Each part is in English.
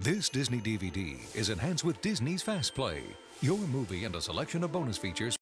This Disney DVD is enhanced with Disney's Fast Play, your movie and a selection of bonus features.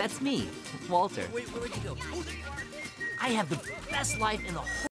That's me, Walter. Wait, where'd you go? I have the best life in the whole